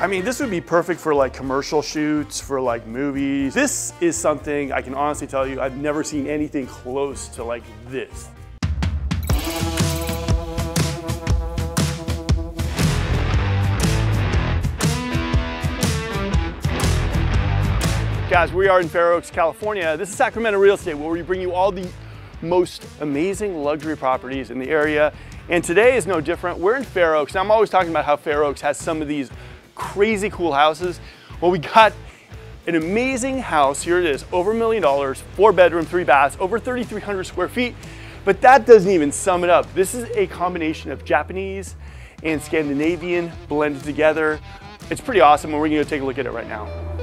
I mean, this would be perfect for like commercial shoots, for like movies. This is something I can honestly tell you, I've never seen anything close to like this. Guys, we are in Fair Oaks, California. This is Sacramento Real Estate, where we bring you all the most amazing luxury properties in the area. And today is no different. We're in Fair Oaks. Now, I'm always talking about how Fair Oaks has some of these crazy cool houses. Well, we got an amazing house. Here it is, over a million dollars, four bedroom, three baths, over 3,300 square feet. But that doesn't even sum it up. This is a combination of Japanese and Scandinavian blended together. It's pretty awesome and we're gonna go take a look at it right now.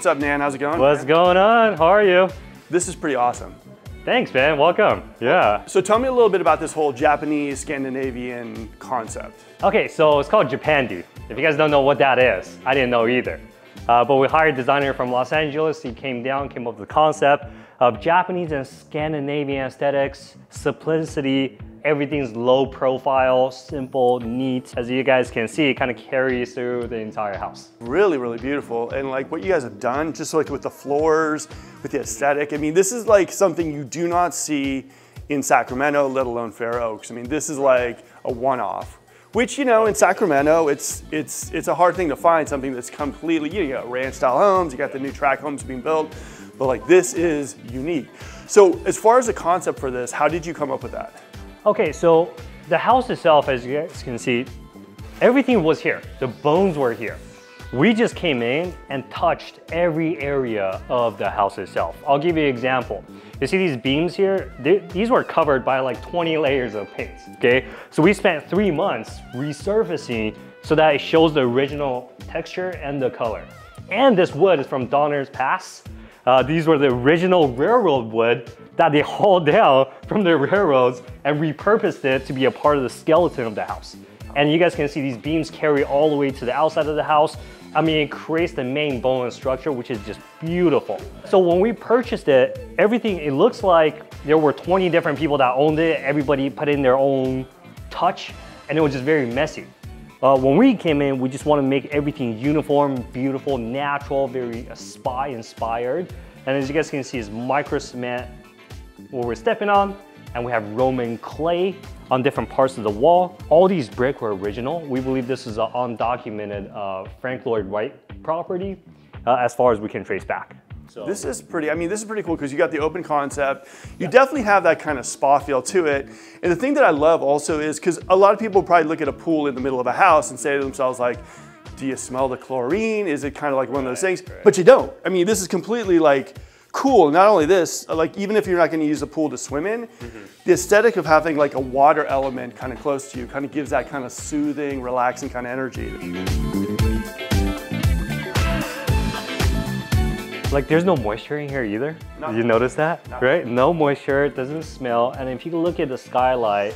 What's up, Nan? How's it going? What's going on? How are you? This is pretty awesome. Thanks, man. Welcome. Yeah. So tell me a little bit about this whole Japanese Scandinavian concept. Okay, so it's called Japandi. If you guys don't know what that is, I didn't know either. Uh, but we hired a designer from Los Angeles. He came down, came up with the concept of Japanese and Scandinavian aesthetics, simplicity, everything's low profile, simple, neat. As you guys can see, it kind of carries through the entire house. Really, really beautiful. And like what you guys have done, just like with the floors, with the aesthetic, I mean, this is like something you do not see in Sacramento, let alone Fair Oaks. I mean, this is like a one-off. Which, you know, in Sacramento, it's, it's, it's a hard thing to find something that's completely, you, know, you got ranch style homes, you got the new track homes being built, but like this is unique. So as far as the concept for this, how did you come up with that? Okay, so the house itself, as you guys can see, everything was here. The bones were here. We just came in and touched every area of the house itself. I'll give you an example. You see these beams here? These were covered by like 20 layers of paint, okay? So we spent three months resurfacing so that it shows the original texture and the color. And this wood is from Donner's Pass. Uh, these were the original railroad wood that they hauled down from the railroads and repurposed it to be a part of the skeleton of the house. And you guys can see these beams carry all the way to the outside of the house. I mean, it creates the main bone structure, which is just beautiful. So when we purchased it, everything, it looks like there were 20 different people that owned it. Everybody put in their own touch and it was just very messy. Uh, when we came in, we just want to make everything uniform, beautiful, natural, very uh, spy inspired. And as you guys can see, it's micro cement what we're stepping on and we have Roman clay on different parts of the wall. All these brick were original. We believe this is an undocumented uh, Frank Lloyd Wright property uh, as far as we can trace back. So. This is pretty, I mean, this is pretty cool because you got the open concept. You yeah. definitely have that kind of spa feel to it. And the thing that I love also is because a lot of people probably look at a pool in the middle of a house and say to themselves like, do you smell the chlorine? Is it kind of like one of those things? Right. But you don't. I mean, this is completely like, cool. Not only this, like even if you're not going to use the pool to swim in, mm -hmm. the aesthetic of having like a water element kind of close to you kind of gives that kind of soothing, relaxing kind of energy. Like there's no moisture in here either. No. Did you notice that? No. Right? No moisture, it doesn't smell. And if you look at the skylight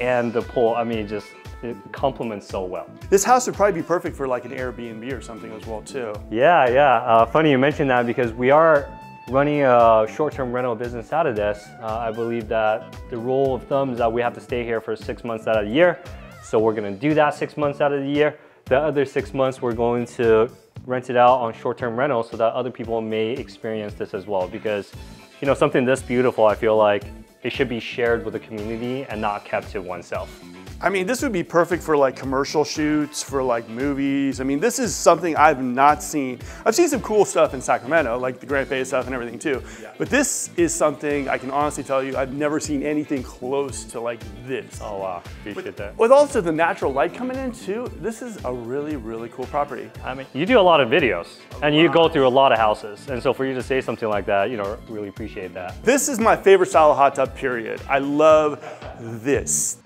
and the pool, I mean, just it complements so well. This house would probably be perfect for like an Airbnb or something as well too. Yeah, yeah. Uh, funny you mentioned that because we are running a short-term rental business out of this, uh, I believe that the rule of thumb is that we have to stay here for six months out of the year. So we're gonna do that six months out of the year. The other six months, we're going to rent it out on short-term rental so that other people may experience this as well. Because, you know, something this beautiful, I feel like it should be shared with the community and not kept to oneself. I mean, this would be perfect for like commercial shoots, for like movies. I mean, this is something I've not seen. I've seen some cool stuff in Sacramento, like the Granite Bay stuff and everything too. Yeah. But this is something I can honestly tell you, I've never seen anything close to like this. Oh wow, appreciate with, that. With also the natural light coming in too, this is a really, really cool property. I mean, you do a lot of videos a and lot. you go through a lot of houses. And so for you to say something like that, you know, really appreciate that. This is my favorite style of hot tub, period. I love this.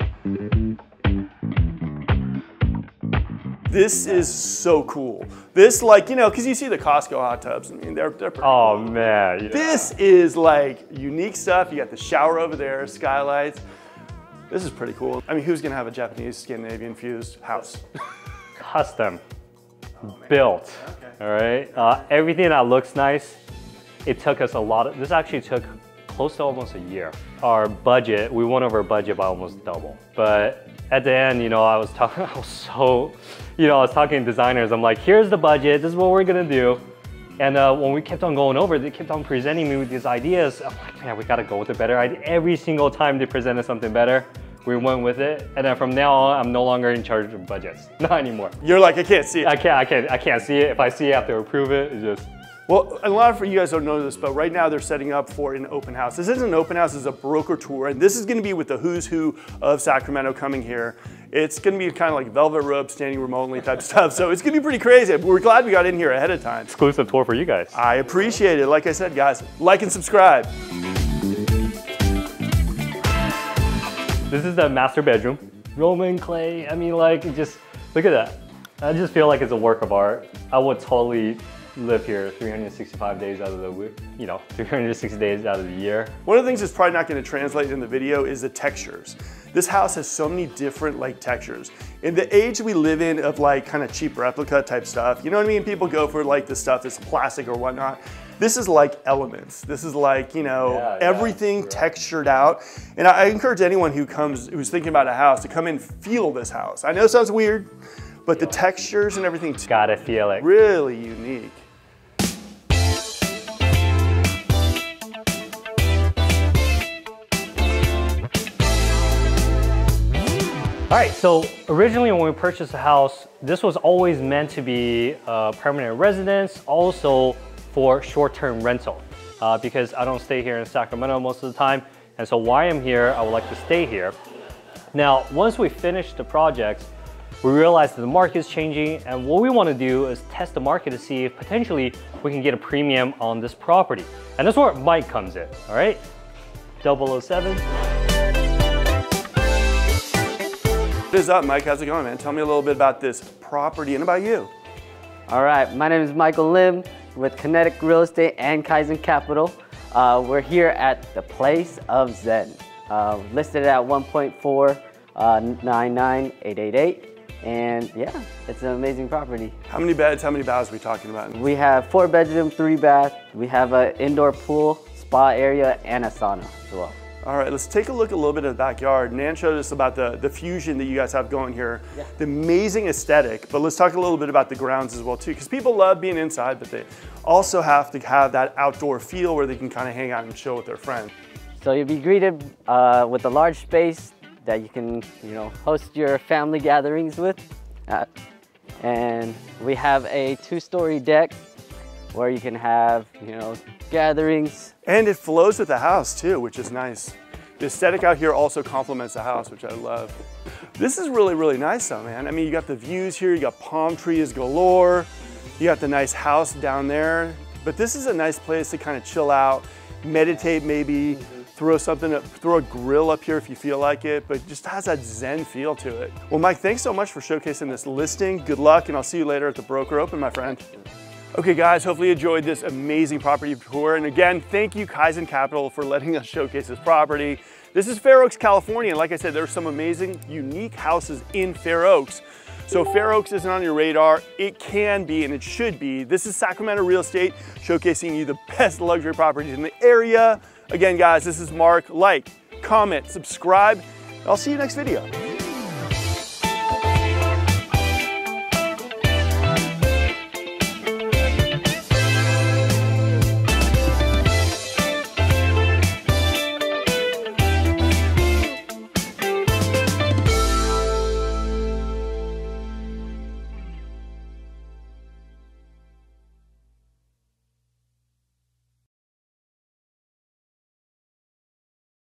This is so cool. This like, you know, cause you see the Costco hot tubs. I mean, they're, they're pretty Oh cool. man. This is like unique stuff. You got the shower over there, skylights. This is pretty cool. I mean, who's gonna have a Japanese Scandinavian fused house? Custom, built, all right? Uh, everything that looks nice, it took us a lot of, this actually took close to almost a year. Our budget, we went over our budget by almost double. But at the end, you know, I was talking, I was so, you know, I was talking to designers. I'm like, here's the budget, this is what we're gonna do. And uh, when we kept on going over, they kept on presenting me with these ideas. I'm like, man, we gotta go with a better idea. Every single time they presented something better, we went with it. And then from now on, I'm no longer in charge of budgets. Not anymore. You're like, I can't see it. I can't, I can't, I can't see it. If I see it, I have to approve it. It's just, Well, a lot of you guys don't know this, but right now they're setting up for an open house. This isn't an open house, it's a broker tour, and this is gonna be with the who's who of Sacramento coming here. It's gonna be kind of like velvet rope, standing remotely type stuff, so it's gonna be pretty crazy. We're glad we got in here ahead of time. exclusive tour for you guys. I appreciate it. Like I said, guys, like and subscribe. This is the master bedroom. Roman clay, I mean like, just, look at that. I just feel like it's a work of art. I would totally live here 365 days out of the week, you know, 360 days out of the year. One of the things that's probably not gonna translate in the video is the textures. This house has so many different like textures. In the age we live in of like kind of cheap replica type stuff, you know what I mean? People go for like the stuff that's plastic or whatnot. This is like elements. This is like, you know, Yeah, yeah, everything textured out. And I, I encourage anyone who comes, who's thinking about a house to come and feel this house. I know it sounds weird, but the textures and everything too, Gotta feel it. really unique. All right, so originally when we purchased the house, this was always meant to be a permanent residence, also for short-term rental, uh, because I don't stay here in Sacramento most of the time, and so while I'm here, I would like to stay here. Now, once we finish the project, we realized that the market is changing, and what we want to do is test the market to see if potentially we can get a premium on this property. And that's where Mike comes in, all right? 007. What is up, Mike? How's it going, man? Tell me a little bit about this property and about you. All right, my name is Michael Lim with Kinetic Real Estate and Kaizen Capital. Uh, we're here at the Place of Zen, uh, listed at 1.4 uh, 99888. And yeah, it's an amazing property. How many beds, how many baths are we talking about? We have four bedroom, three bath. We have an indoor pool, spa area, and a sauna as well. All right, let's take a look a little bit at the backyard. Nan showed us about the, the fusion that you guys have going here, Yeah. the amazing aesthetic, but let's talk a little bit about the grounds as well too, because people love being inside, but they also have to have that outdoor feel where they can kind of hang out and chill with their friends. So you'll be greeted uh, with a large space that you can, you know, host your family gatherings with. Uh, and we have a two-story deck where you can have, you know, gatherings. And it flows with the house too, which is nice. The aesthetic out here also complements the house, which I love. This is really, really nice though, man. I mean, you got the views here, you got palm trees galore, you got the nice house down there, but this is a nice place to kind of chill out, meditate maybe, throw something, up, throw a grill up here if you feel like it, but just has that zen feel to it. Well, Mike, thanks so much for showcasing this listing. Good luck, and I'll see you later at the broker open, my friend. Okay guys, hopefully you enjoyed this amazing property tour. And again, thank you Kaizen Capital for letting us showcase this property. This is Fair Oaks, California. And like I said, there's some amazing, unique houses in Fair Oaks. So Fair Oaks isn't on your radar, it can be and it should be. This is Sacramento Real Estate showcasing you the best luxury properties in the area. Again, guys, this is Mark. Like, comment, subscribe. I'll see you next video.